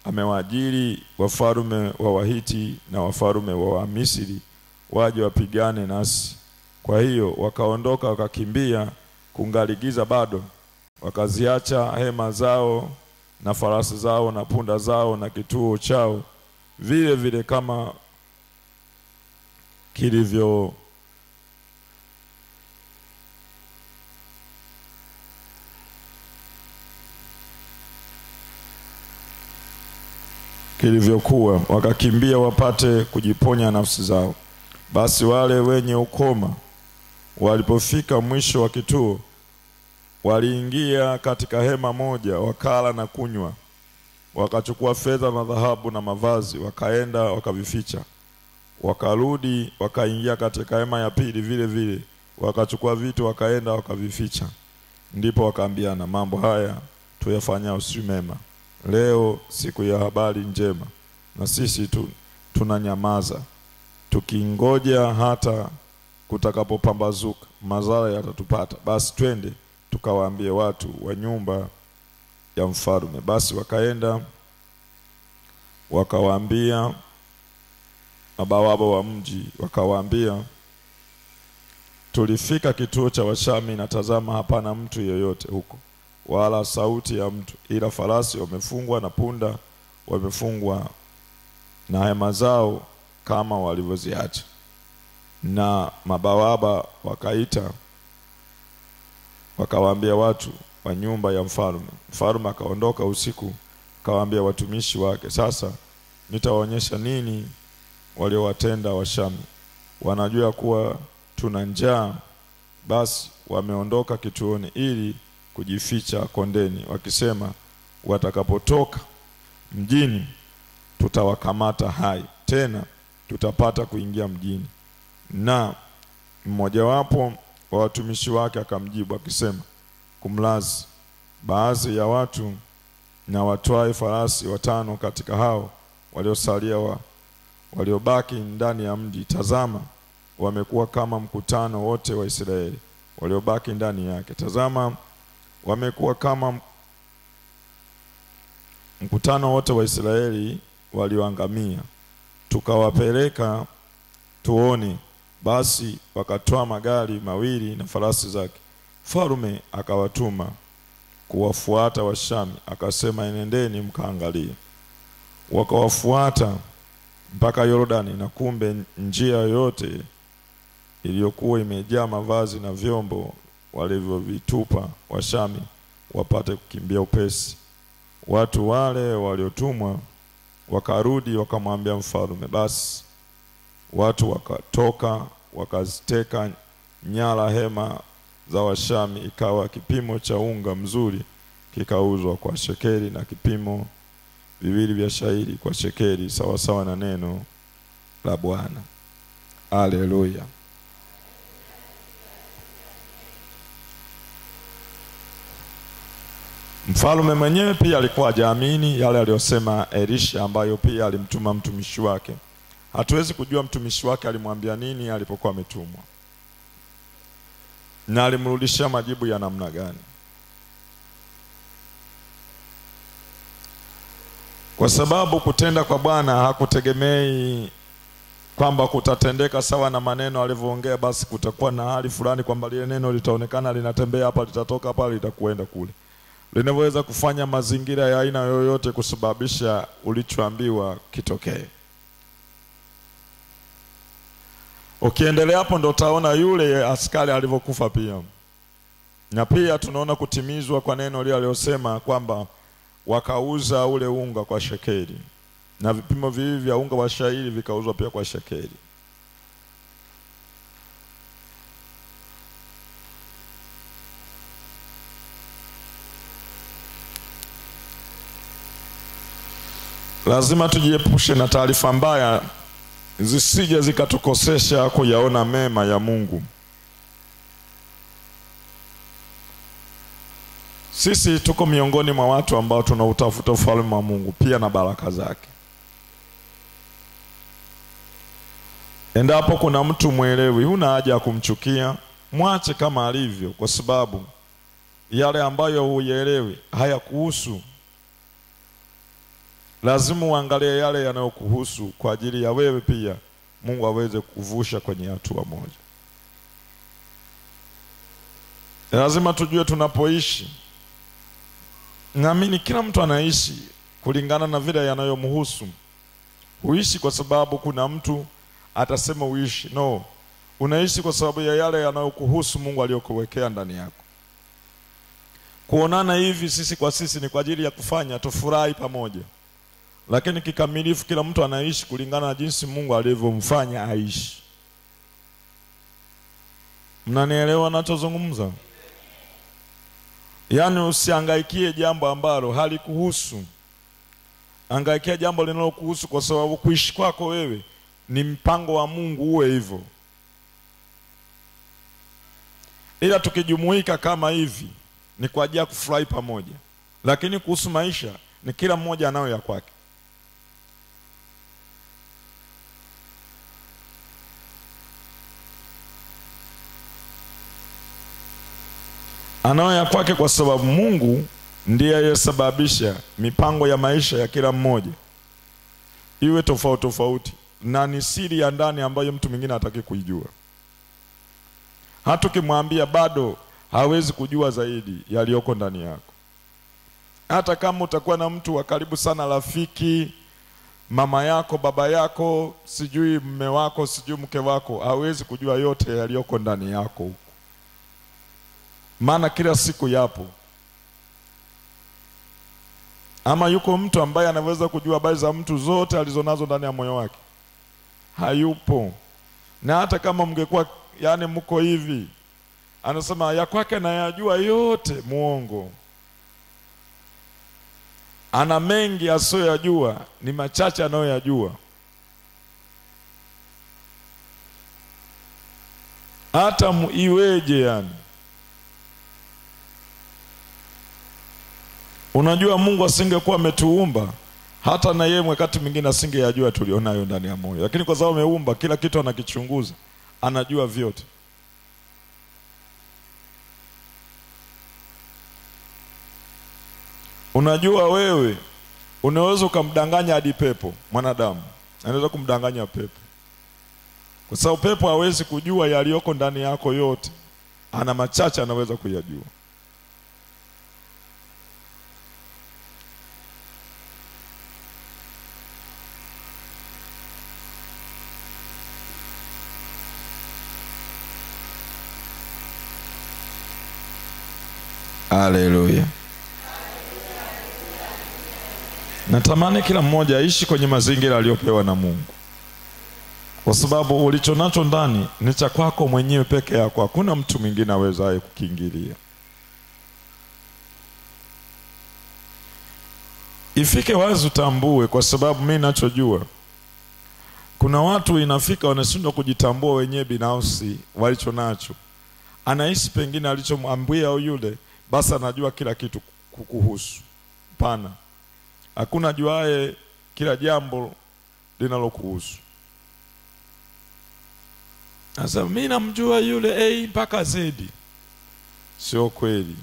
amewaajiri wafalme wa Wahiti na wafalme wa Wamisri waje wapigane nasi. Kwa hiyo wakaondoka wakakimbia, kungaligiza bado, wakaziacha hema zao na farasi zao na punda zao na kituo chao vile vile kama kilivyo kilivyokuwa, wakakimbia wapate kujiponya nafsi zao. Basi wale wenye ukoma walipofika mwisho wa kituo, waliingia katika hema moja, wakala na kunywa, wakachukua fedha na dhahabu na mavazi, wakaenda wakavificha. Wakarudi wakaingia katika hema ya pili vile vile, wakachukua vitu, wakaenda wakavificha. Ndipo wakaambiana, mambo haya tuyafanyao si mema leo siku ya habari njema, na sisi tu, tunanyamaza tukingoja hata kutakapopambazuka, madhara yatatupata. Basi twende tukawaambie watu wa nyumba ya mfalme. Basi wakaenda wakawaambia mabawaba wa mji, wakawaambia tulifika kituo cha Washami, na tazama, hapana mtu yeyote huko wala sauti ya mtu, ila farasi wamefungwa na punda wamefungwa na hema zao kama walivyoziacha. Na mabawaba wakaita wakawaambia watu wa nyumba ya mfalme. Mfalme akaondoka usiku, akawaambia watumishi wake, sasa nitawaonyesha nini waliowatenda Washami. Wanajua kuwa tuna njaa, basi wameondoka kituoni ili kujificha kondeni, wakisema watakapotoka mjini tutawakamata hai, tena tutapata kuingia mjini. Na mmojawapo wa watumishi wake akamjibu akisema, kumlazi baadhi ya watu na watwae farasi watano katika hao waliosalia wa, waliobaki ndani ya mji. Tazama, wamekuwa kama mkutano wote wa Israeli waliobaki ndani yake. Tazama, wamekuwa kama mkutano wote wa Israeli walioangamia. Tukawapeleka tuone. Basi wakatoa magari mawili na farasi zake. Mfalme akawatuma kuwafuata Washami, akasema, enendeni mkaangalie. Wakawafuata mpaka Yordani, na kumbe njia yote iliyokuwa imejaa mavazi na vyombo walivyovitupa Washami wapate kukimbia upesi. Watu wale waliotumwa wakarudi wakamwambia mfalme. Basi watu wakatoka wakaziteka nyara hema za Washami, ikawa kipimo cha unga mzuri kikauzwa kwa shekeli na kipimo viwili vya shairi kwa shekeli, sawasawa na neno la Bwana. Haleluya. Mfalme mwenyewe pia alikuwa hajaamini yale aliyosema Elisha, ambayo pia alimtuma mtumishi wake. Hatuwezi kujua mtumishi wake alimwambia nini alipokuwa ametumwa. Na alimrudishia majibu ya namna gani, kwa sababu kutenda kwa Bwana hakutegemei kwamba kutatendeka sawa na maneno alivyoongea, basi kutakuwa na hali fulani kwamba lile neno litaonekana linatembea hapa, litatoka hapa, litakuenda kule linavyoweza kufanya mazingira ya aina yoyote kusababisha ulichoambiwa kitokee. Ukiendelea hapo ndo utaona yule askari alivyokufa pia, na pia tunaona kutimizwa kwa neno lile aliyosema kwamba wakauza ule unga kwa shekeli, na vipimo viwili vya unga wa shayiri vikauzwa pia kwa shekeli. Lazima tujiepushe na taarifa mbaya zisije zikatukosesha kuyaona mema ya Mungu. Sisi tuko miongoni mwa watu ambao tunautafuta ufalme wa Mungu pia na baraka zake. Endapo kuna mtu mwelewi, huna haja ya kumchukia, mwache kama alivyo, kwa sababu yale ambayo huielewi hayakuhusu. Lazima uangalie yale yanayokuhusu kwa ajili ya wewe pia Mungu aweze kuvusha kwenye hatua moja. Lazima tujue tunapoishi. Naamini kila mtu anaishi kulingana na vile yanayomhusu. Huishi kwa sababu kuna mtu atasema uishi. No, unaishi kwa sababu ya yale yanayokuhusu Mungu aliyokuwekea ndani yako. Kuonana hivi sisi kwa sisi ni kwa ajili ya kufanya tufurahi pamoja lakini kikamilifu kila mtu anaishi kulingana na jinsi Mungu alivyomfanya aishi. Mnanielewa nachozungumza? Yaani usihangaikie jambo ambalo halikuhusu, angaikia jambo linalokuhusu, kwa sababu kuishi kwako wewe ni mpango wa Mungu uwe hivyo. Ila tukijumuika kama hivi ni kwa ajili ya kufurahi pamoja, lakini kuhusu maisha ni kila mmoja anayo ya kwake. Anayo ya kwake kwa sababu Mungu ndiye aliyesababisha mipango ya maisha ya kila mmoja iwe tofauti tofauti, na ni siri ya ndani ambayo mtu mwingine hataki kuijua. Hata ukimwambia bado hawezi kujua zaidi yaliyoko ndani yako. Hata kama utakuwa na mtu wa karibu sana, rafiki, mama yako, baba yako, sijui mme wako, sijui mke wako, hawezi kujua yote yaliyoko ndani yako maana kila siku yapo. Ama yuko mtu ambaye anaweza kujua habari za mtu zote alizonazo ndani ya moyo wake? Hayupo. Na hata kama mngekuwa yani mko hivi, anasema ya kwake nayajua yote, muongo. Ana mengi asiyoyajua, ni machache anayoyajua. Hata iweje yani Unajua, Mungu asingekuwa ametuumba hata na yeye wakati mwingine asingeyajua tulionayo ndani ya moyo, lakini kwa sababu ameumba kila kitu, anakichunguza, anajua vyote. Unajua, wewe unaweza ukamdanganya hadi pepo. Mwanadamu anaweza kumdanganya pepo, kwa sababu pepo hawezi kujua yaliyoko ndani yako yote, ana machache anaweza kuyajua. Haleluya! Natamani kila mmoja aishi kwenye mazingira aliyopewa na Mungu, kwa sababu ulicho nacho ndani ni cha kwako mwenyewe peke yako. Hakuna mtu mwingine awezaye kukiingilia. Ifike wazi utambue, kwa sababu mimi nachojua, kuna watu inafika wanashindwa kujitambua wenyewe binafsi walicho nacho. Anahisi pengine alichomwambia yule basi anajua kila kitu kukuhusu. Pana, hakuna juaye kila jambo linalokuhusu. Sasa mimi namjua yule A mpaka Z. Sio kweli.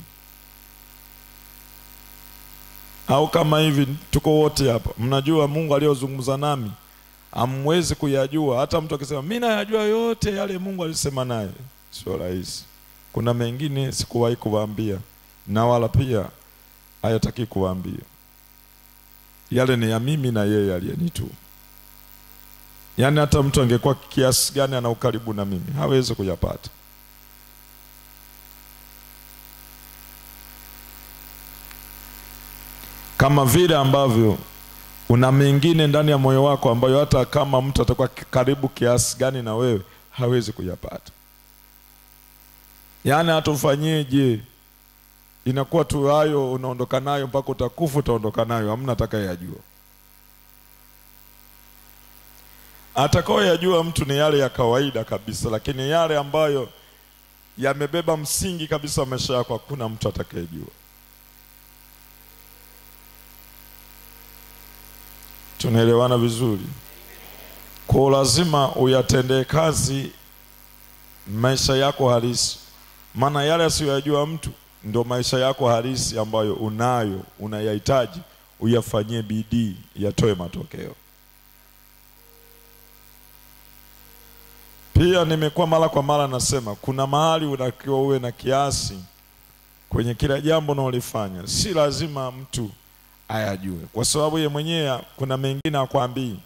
Au kama hivi tuko wote hapa, mnajua Mungu aliyozungumza nami amwezi kuyajua. Hata mtu akisema mimi nayajua yote yale Mungu alisema naye, sio rahisi. Kuna mengine sikuwahi kuwaambia na wala pia hayataki kuwaambia. Yale ni ya mimi na yeye aliyenituma. yaani hata mtu angekuwa kiasi gani ana ukaribu na mimi hawezi kuyapata. Kama vile ambavyo una mengine ndani ya moyo wako ambayo hata kama mtu atakuwa karibu kiasi gani na wewe hawezi kuyapata. Yaani hata ufanyeje, inakuwa tu hayo, unaondoka nayo mpaka utakufa, utaondoka nayo, hamna atakayeyajua. Atakayoyajua mtu ni yale ya kawaida kabisa, lakini yale ambayo yamebeba msingi kabisa maisha yako hakuna mtu atakayejua. Tunaelewana vizuri? Kwa lazima uyatendee kazi maisha yako halisi, maana yale asiyoyajua mtu ndio maisha yako halisi ambayo unayo, unayahitaji uyafanyie bidii, yatoe matokeo. Pia nimekuwa mara kwa mara nasema kuna mahali unakiwa uwe na kiasi kwenye kila jambo unaolifanya. Si lazima mtu ayajue, kwa sababu ye mwenyewe kuna mengine akwambii.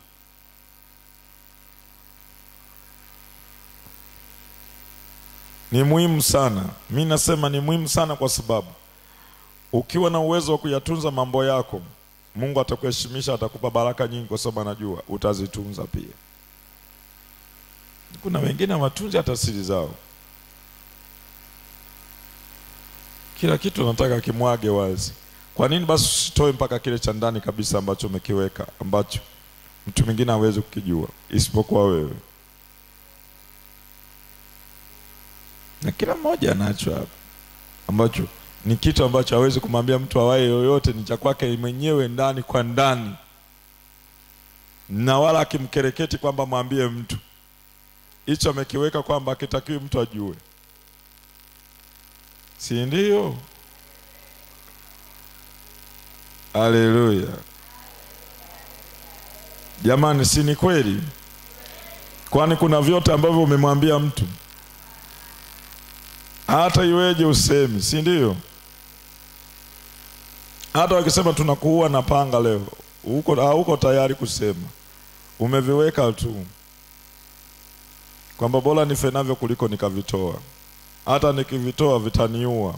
Ni muhimu sana, mi nasema ni muhimu sana, kwa sababu ukiwa na uwezo wa kuyatunza mambo yako, Mungu atakuheshimisha, atakupa baraka nyingi, kwa sababu anajua utazitunza pia. Kuna wengine hawatunzi hata siri zao, kila kitu nataka kimwage wazi. Kwa nini basi usitoe mpaka kile cha ndani kabisa ambacho umekiweka, ambacho mtu mwingine hawezi kukijua isipokuwa wewe? Na kila mmoja anacho hapa, ambacho ni kitu ambacho hawezi kumwambia mtu awaye yoyote, ni cha kwake mwenyewe ndani kwa ndani, na wala akimkereketi kwamba mwambie mtu. Hicho amekiweka kwamba akitakiwi mtu ajue, si ndio? Haleluya. Jamani, si ni kweli? Kwani kuna vyote ambavyo umemwambia mtu, hata iweje usemi, si ndio? Hata wakisema tunakuua na panga leo, uko hauko tayari kusema, umeviweka tu kwamba bora nife navyo kuliko nikavitoa. Hata nikivitoa vitaniua.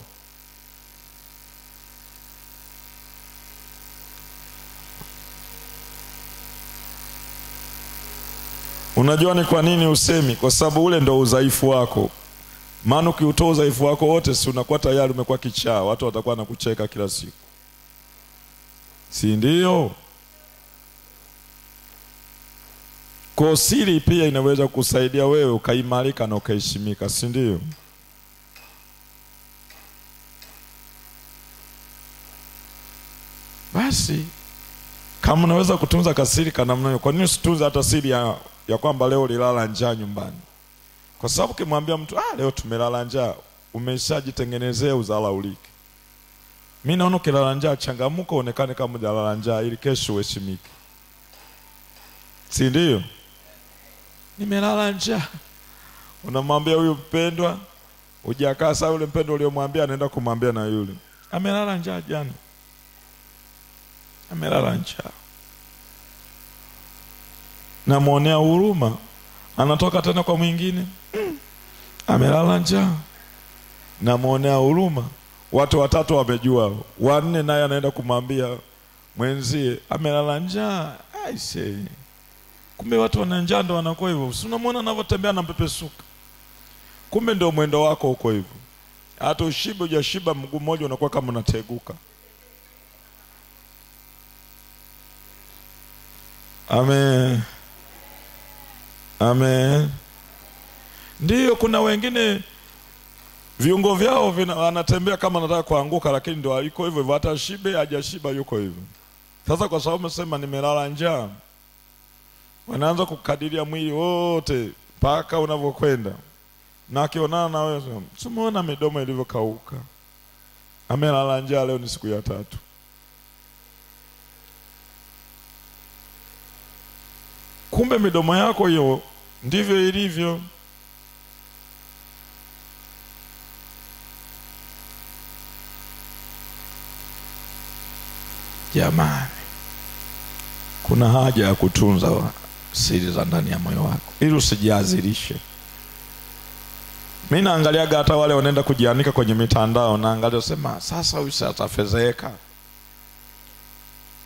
Unajua ni kwa nini usemi? Kwa sababu ule ndo udhaifu wako. Maana ukiutoa udhaifu wako wote, si unakuwa tayari umekuwa kichaa, watu watakuwa nakucheka kila siku, si ndio? Kwa siri pia inaweza kusaidia wewe ukaimarika na ukaheshimika, si ndio? Basi kama unaweza kutunza kasiri kana mnayo, kwa nini usitunze hata siri ya, ya kwamba leo lilala njaa nyumbani? Kwa sababu ukimwambia mtu ah, leo tumelala njaa, umeshajitengenezea uzalaulike. Mi naona ukilala njaa, changamuka, uonekane kama hujalala njaa, ili kesho uheshimike, si ndio? Nimelala njaa, unamwambia huyu mpendwa, hujakaa saa, yule mpendwa uliyomwambia anaenda kumwambia na yule. Amelala njaa jana, amelala njaa, namwonea huruma, anatoka tena kwa mwingine amelala njaa, namwonea huruma. Watu watatu wamejua, wanne naye anaenda kumwambia mwenzie amelala njaa. Aise, kumbe watu wana njaa ndo wanakuwa hivyo. Si unamwona anavyotembea na mpepesuka? Kumbe ndio mwendo wako huko hivyo. Hata ushibe ujashiba, mguu mmoja unakuwa kama unateguka. Amen, amen. Ndiyo, kuna wengine viungo vyao wanatembea kama anataka kuanguka, lakini ndo yuko hivyo hivyo, hata shibe hajashiba, yuko hivyo. Sasa kwa sababu umesema nimelala njaa, wanaanza kukadiria mwili wote mpaka unavyokwenda, na akionana na wewe, simuona midomo ilivyokauka, amelala njaa, leo ni siku ya tatu. Kumbe midomo yako hiyo ndivyo ilivyo. Jamani, kuna haja ya kutunza siri za ndani ya moyo wako ili usijiazirishe. Mi naangaliaga hata wale wanaenda kujianika kwenye mitandao naangalia sema sasa huyu atafezeeka?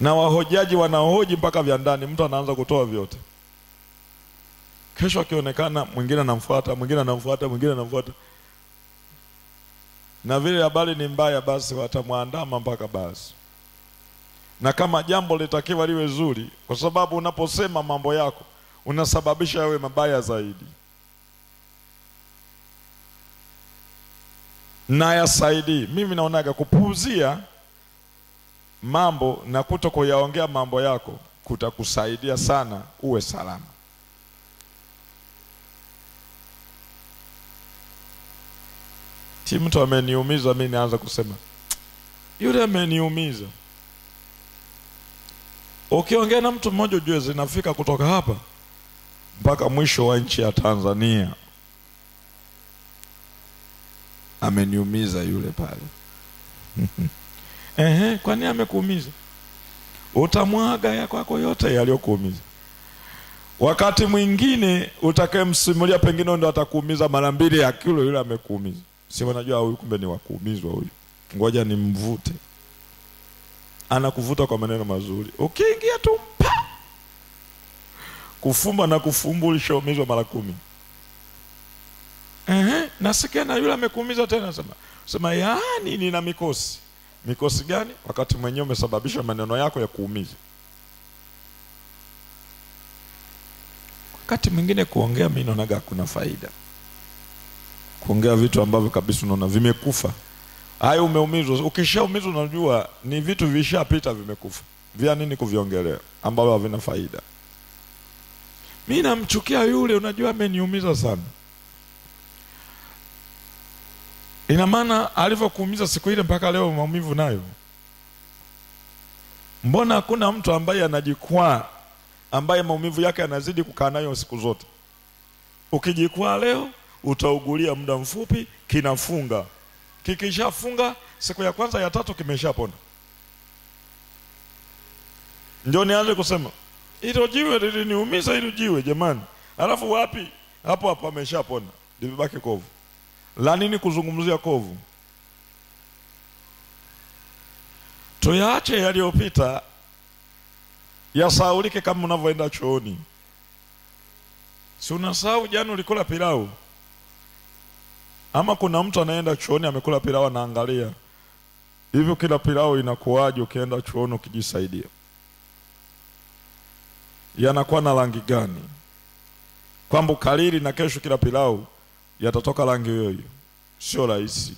Na wahojaji wanahoji mpaka vya ndani mtu anaanza kutoa vyote. Kesho akionekana mwingine anamfuata mwingine anamfuata mwingine anamfuata. Na vile habari ni mbaya basi watamwandama mpaka basi na kama jambo litakiwa liwe zuri kwa sababu unaposema mambo yako unasababisha yawe mabaya zaidi. Na yasaidii. Mimi naonaga kupuuzia mambo na kuto kuyaongea mambo yako kutakusaidia sana uwe salama. Ti mtu ameniumiza mi naanza kusema yule ameniumiza ukiongea na mtu mmoja ujue zinafika kutoka hapa mpaka mwisho wa nchi ya tanzania. Ameniumiza yule pale. Ehe, kwani amekuumiza? Utamwaga ya kwako yote yaliyokuumiza. Wakati mwingine utakayemsimulia pengine ndo atakuumiza mara mbili ya kilo yule amekuumiza. Si wanajua huyu kumbe ni wakuumizwa huyu. Ngoja nimvute anakuvuta kwa maneno mazuri. Ukiingia tu mpa kufumba na kufumbu ulishaumizwa mara kumi. Ehe, nasikia na yule amekuumiza tena sema sema yaani nina mikosi. Mikosi gani? Wakati mwenyewe umesababisha maneno yako ya kuumiza. Wakati mwingine kuongea mi naonaga hakuna faida. Kuongea vitu ambavyo kabisa unaona vimekufa hayo umeumizwa. Ukishaumizwa unajua ni vitu vishapita vimekufa. Vya nini kuviongelea? Ambavyo havina faida. Mi namchukia yule unajua ameniumiza sana. Ina maana alivyokuumiza siku ile mpaka leo maumivu nayo. Mbona hakuna mtu ambaye anajikwaa ambaye maumivu yake yanazidi kukaa nayo siku zote? Ukijikwaa leo utaugulia muda mfupi kinafunga kikishafunga siku ya kwanza ya tatu kimeshapona. Ndio nianze kusema. Hilo jiwe liliniumiza hilo jiwe jamani. Alafu wapi? Hapo hapo ameshapona. Limebaki kovu. La nini kuzungumzia kovu? Tuyaache yaliyopita yasaulike kama unavyoenda chooni. Si unasahau jana ulikula pilau ama kuna mtu anaenda chuoni amekula pilau anaangalia. Hivyo kila pilau inakuwaje ukienda chuoni ukijisaidia? Yanakuwa na rangi gani? Kwamba ukalili na kesho kila pilau yatatoka rangi hiyo hiyo. Sio rahisi.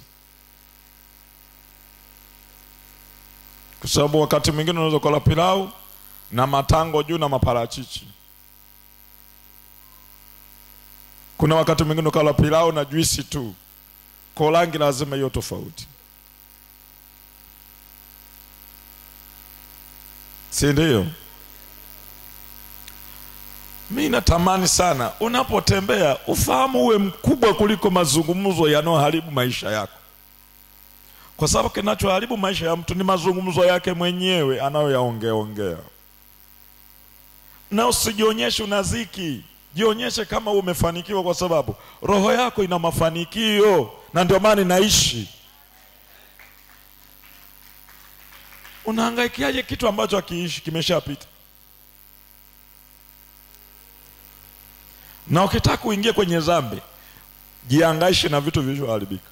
Kwa sababu wakati mwingine unaweza kula pilau na matango juu na maparachichi. Kuna wakati mwingine ukala pilau na juisi tu kwa rangi lazima hiyo tofauti. Si ndio? Mi natamani sana unapotembea ufahamu uwe mkubwa kuliko mazungumzo yanayoharibu maisha yako. Kwa sababu kinachoharibu maisha ya mtu ni mazungumzo yake mwenyewe anayoyaongeaongea na usijionyeshe unaziki jionyeshe kama umefanikiwa kwa sababu roho yako ina mafanikio na ndio maana inaishi unahangaikiaje kitu ambacho akiishi kimeshapita? Na ukitaka kuingia kwenye dhambi jiangaishe na vitu vilivyoharibika.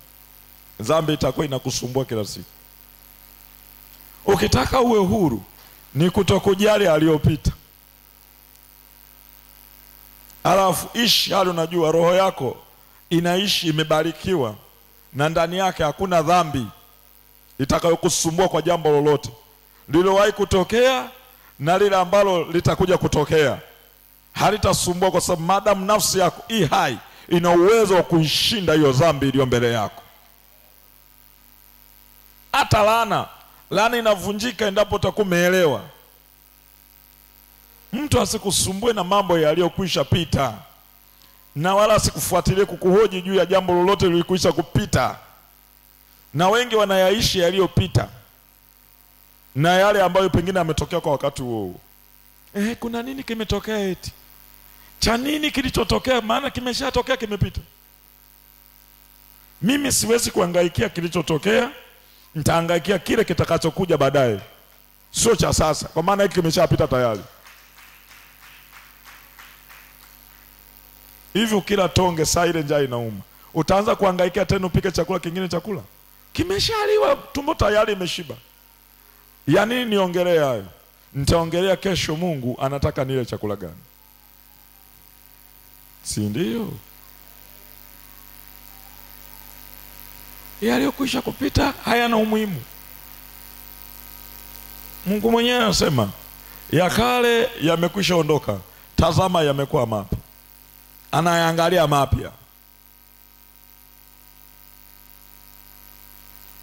Dhambi itakuwa inakusumbua kila siku. Ukitaka uwe huru ni kutokujali aliyopita. Alafu ishi hali unajua roho yako inaishi imebarikiwa na ndani yake hakuna dhambi itakayokusumbua kwa jambo lolote. Lililowahi kutokea na lile ambalo litakuja kutokea. Halitasumbua kwa sababu madamu nafsi yako i hai ina uwezo wa kuishinda hiyo dhambi iliyo mbele yako. Hata lana lana inavunjika endapo utakuwa umeelewa. Mtu asikusumbue na mambo yaliyokwisha pita na wala sikufuatilie kukuhoji juu ya jambo lolote lilikwisha kupita. Na wengi wanayaishi yaliyopita na yale ambayo pengine ametokea kwa wakati huo eh, kuna nini kimetokea eti? Cha nini kilichotokea? Maana kimeshatokea kimepita. Mimi siwezi kuangaikia kilichotokea nitaangaikia kile kitakachokuja baadaye. Sio cha sasa kwa maana hiki kimeshapita tayari hivi ukila tonge saa ile njaa inauma. Utaanza kuangaikia tena upike chakula kingine chakula? Kimeshaliwa tumbo tayari imeshiba. Ya nini niongelee hayo. Nitaongelea kesho mungu anataka nile chakula gani. Si ndio? Yaliyokwisha kupita hayana umuhimu. Mungu mwenyewe anasema ya kale yamekwisha ondoka tazama yamekuwa mapya anayaangalia mapya.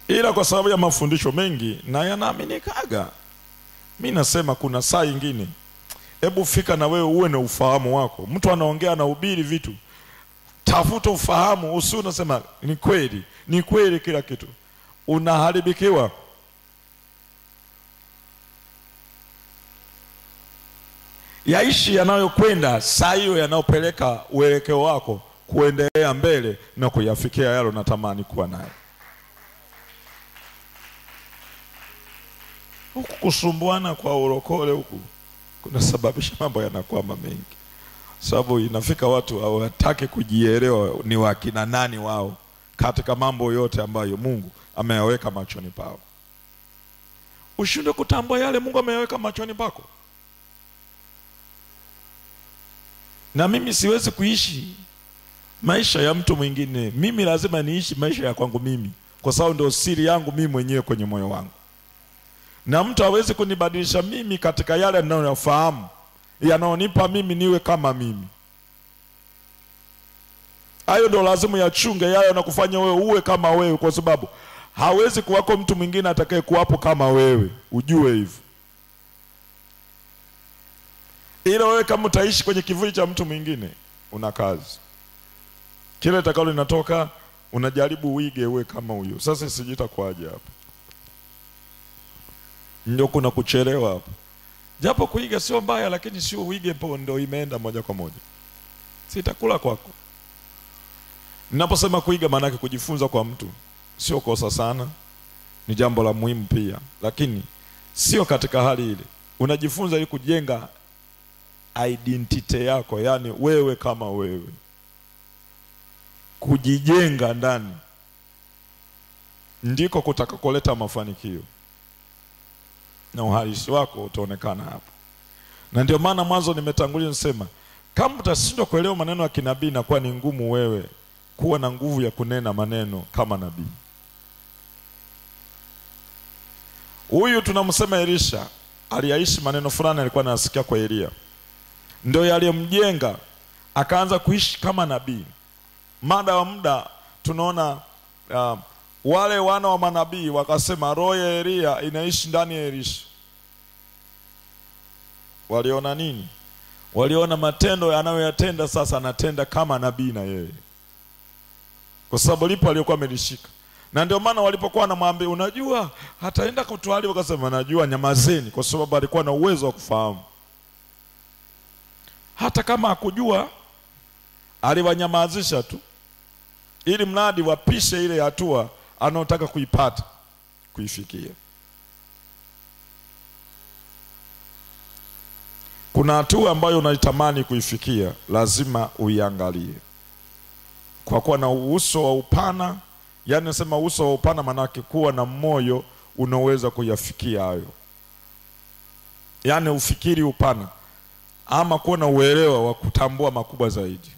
Ila kwa sababu ya mafundisho mengi na yanaaminikaga. Mi nasema kuna saa ingine hebu fika na wewe uwe na ufahamu wako. Mtu anaongea anahubiri vitu. Tafuta ufahamu usi unasema ni kweli ni kweli kila kitu. Unaharibikiwa yaishi yanayokwenda saa hiyo yanayopeleka uelekeo wako kuendelea mbele na kuyafikia yale unatamani kuwa nayo. Huku kusumbuana kwa urokole huku kunasababisha mambo yanakwama mengi. Sababu inafika watu hawataki kujielewa ni wakina nani wao katika mambo yote ambayo mungu ameyaweka machoni pao. Ushindwe kutambua yale mungu ameyaweka machoni pako na mimi siwezi kuishi maisha ya mtu mwingine. Mimi lazima niishi maisha ya kwangu mimi kwa sababu ndio siri yangu mimi mwenyewe kwenye moyo wangu. Na mtu hawezi kunibadilisha mimi katika yale ninayoyafahamu yanaonipa mimi niwe kama mimi. Hayo ndio lazima yachunge yayo na kufanya wewe uwe kama wewe kwa sababu hawezi kuwako mtu mwingine atakaye kuwapo kama wewe. Ujue hivyo ila wewe kama utaishi kwenye kivuli cha mtu mwingine una kazi. Kile takalo linatoka unajaribu uige uwe kama huyo. Sasa sijita kwaje hapo. Ndio kuna kuchelewa hapo. Japo kuiga sio mbaya lakini sio uige po ndio imeenda moja kwa moja. Sitakula kwako. Ninaposema kuiga maanake kujifunza kwa mtu sio kosa sana. Ni jambo la muhimu pia. Lakini sio katika hali ile. Unajifunza ili kujenga identity yako yani wewe kama wewe. Kujijenga ndani. Ndiko kutakakoleta mafanikio. Na uhalisi wako utaonekana hapo. Na ndio maana mwanzo nimetangulia nisema kama utashindwa kuelewa maneno ya kinabii inakuwa ni ngumu wewe kuwa na nguvu ya kunena maneno kama nabii. Huyu tunamsema elisha aliyaishi maneno fulani alikuwa anasikia kwa elia ndio yaliyomjenga akaanza kuishi kama nabii. Mada wa muda tunaona uh, wale wana wa manabii wakasema roho ya elia inaishi ndani ya elisha. Waliona nini? Waliona matendo anayoyatenda sasa anatenda kama nabii na yeye. Kwa sababu lipo aliyokuwa amelishika. Na ndio maana walipokuwa wanamwambia unajua hataenda kutwali wakasema najua nyamazeni kwa sababu alikuwa na uwezo wa kufahamu hata kama hakujua aliwanyamazisha tu ili mradi wapishe ile hatua anaotaka kuipata kuifikia. Kuna hatua ambayo unaitamani kuifikia lazima uiangalie. Kwa kuwa na uso wa upana Yani nasema uso wa upana maanake kuwa na moyo unaweza kuyafikia hayo. Yani ufikiri upana ama kuwa na uelewa wa kutambua makubwa zaidi